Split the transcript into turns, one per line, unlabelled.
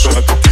Shut